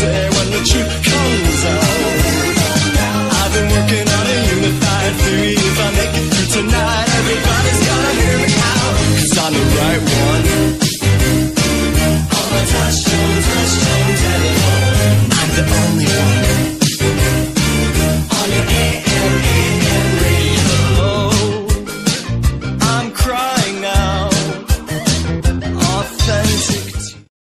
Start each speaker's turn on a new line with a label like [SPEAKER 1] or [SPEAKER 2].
[SPEAKER 1] say when the truth comes out. I've been working on a unified theory. If I make it through tonight, everybody's gonna hear me out. Cause I'm the right one.